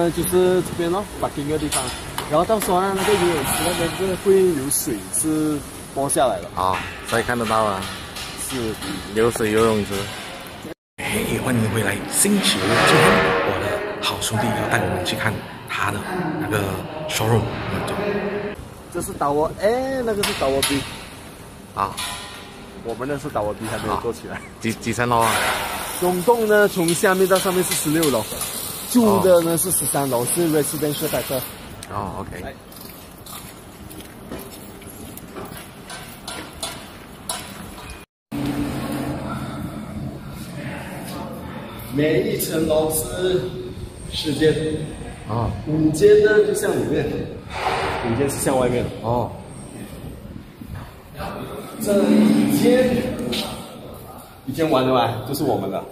呢就是这边咯，parking 的地方。然后到时候呢，那个游泳池那边是会有水是播下来的。啊，所以看得到啊，是流水游泳池。嘿，欢迎回来，星期五今天我的好兄弟要带我们去看他的那个 showroom，这是岛窝，哎，那个是岛窝 B，啊，我们那是岛窝 B 还没有做起来。几几层楼啊？总共呢，从下面到上面是十六楼，住的呢是十三楼，是 residential。哦，OK。每一层楼是十间，哦五间呢就向里面，五间是向外面的。哦，这一间，一间完了吧？就是我们的，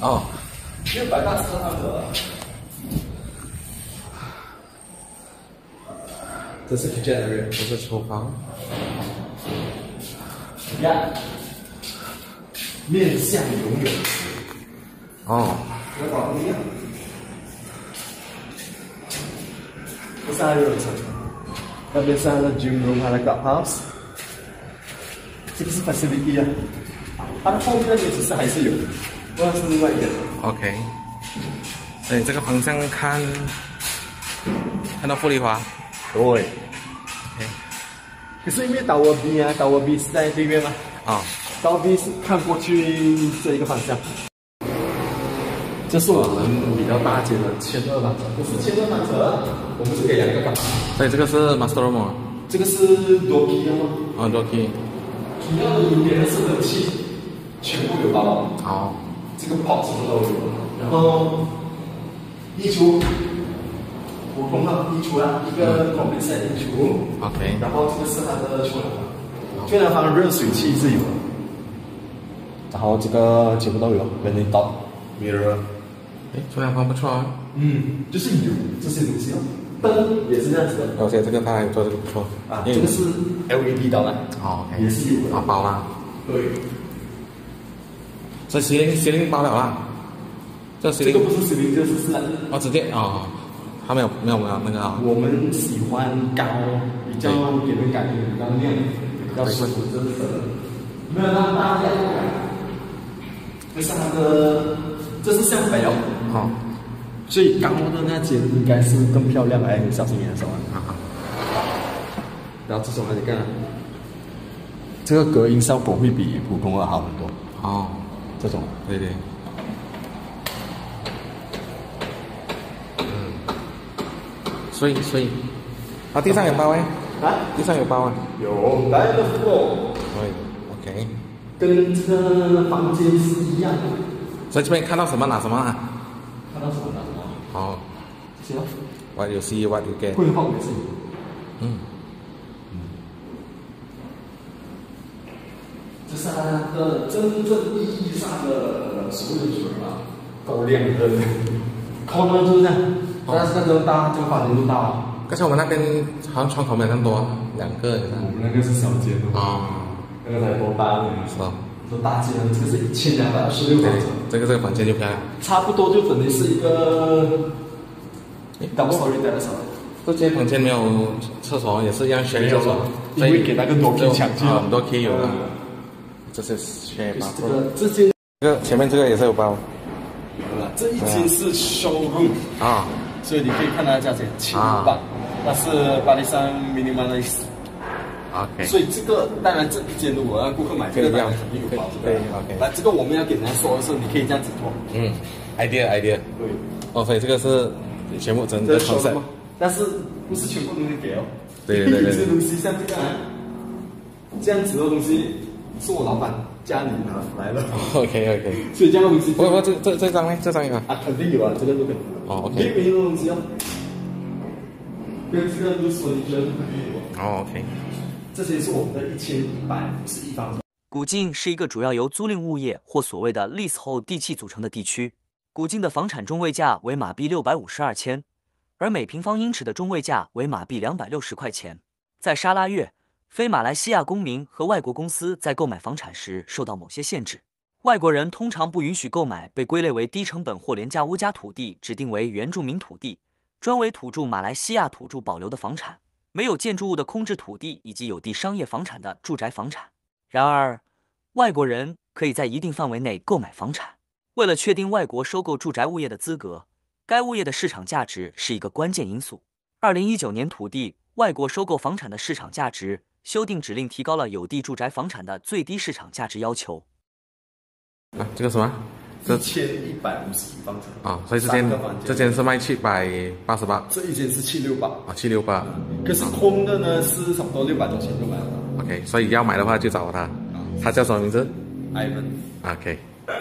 哦，因为百大车他们的。这是 kitchen area，这是厨房。呀，面向游泳池，哦，跟广东一样。这是它的游泳池，那边是它的 gym room，它的 clubhouse。这个是 facility 啊，它的后面那边其实还是有，不知道是另外一边。OK。哎，这个方向看，看到富丽华。对。可是因为岛窝 B 啊，岛窝 B 是在对面嘛，啊，岛窝 B 是看过去这一个方向。这是我们比较大间的千二吧，不，是千二班车，我们是给两个岗。所以这个是 master room 啊，这个是多机的吗？哦，都可以。主要的优点的是冷气，全部有包，哦，这个 pot 什么都有，然后衣橱，普通的衣橱啊，一个 complete set 衣橱。OK。然后这个是它的沖凉房，沖凉房热水器是有的，然后这个全部都有 e t i l mirror，哎，冲凉房不错啊。嗯，就是有这些东西哦。灯也是这样子的而且这个他还做这个不错。啊，这个是 LED 灯啊，哦，OK。也是有的啊，包啦。对，这西林西林包了啦。这西林这个不是水灵，这是是哦，直接哦，他没有没有没有那个啊。我们喜欢高，比较给人感觉比较亮，比较舒服，真的。没有让大家不敢。这是它的，这是向北哦。哦。最高的那间应该是更漂亮，哎，小心点手啊！啊然后这种还得看，这个隔音效果会比普通的好很多。哦，这种，对对。所以所以，啊，地上有包哎。啊？地上有包啊。有来了 floor，对，OK。跟这个房间是一样的。所以这边看到什么拿什么啊？看到什么拿什么？好行，，What you see, what you get。绘画也是有。嗯。这是它的真正意义上的所谓的水吧，够亮的。corner 就 是这样，但是那个大，这个房间就大了。可是我们那边好像窗口没有那么多，两个。我们那个是小间的。哦，那个才多大呢？是吧？多大间，这个是一千两百二十六平方，，这个这个房间就漂亮。差不多就等于是一个诶 double story 的少。这间房间没有厕所，也是一样有厕所了，因为给那个 Doki 抢去了啊，Doki 有了嗯，这是是吧？这个这间，这个前面这个也是有包这一间是 showroom，啊所以你可以看它的价钱七五八，那是巴黎山 minimalize。，OK，所以这个当然这一间如果让顾客买这个，当然肯定有包这个对对。，OK 那这个我们要给人家说的是，你可以这样子做。嗯，idea idea，对，哦，所以这个是全部整个套餐但是不是全部东西给哦。对对对对有些东西像这个啊，这样子的东西是我老板家里拿来的，，OK OK，所以这样的东西不不这这这张呢？这张有吗？啊肯定有啊，这个都肯定有。哦，OK 没有没有东西哦，跟这个 loose furniture 肯定有。哦，OK，这些是我们的一千一百五十一方尺。古晋是一个主要由租赁物业或所谓的 leasehold 地契组成的地区。古晋的房产中位价为马币六百五十二千，而每平方英尺的中位价为马币两百六十块钱。在沙拉越，非马来西亚公民和外国公司在购买房产时受到某些限制。外国人通常不允许购买被归类为低成本或廉价屋价土地，指定为原住民土地，专为土著马来西亚土著保留的房产，没有建筑物的空置土地以及有地商业房产的住宅房产。然而，外国人可以在一定范围内购买房产。为了确定外国收购住宅物业的资格，该物业的市场价值是一个关键因素。二零一九年土地外国收购房产的市场价值修订指令提高了有地住宅房产的最低市场价值要求。啊，这个什么？一千一百五十平方尺啊，所以这间这间是卖七百八十八，这一间是七六八啊，七六八。可是空的呢是差不多六百多钱就买了。OK，所以要买的话就找他，他叫什么名字？Ivan。OK。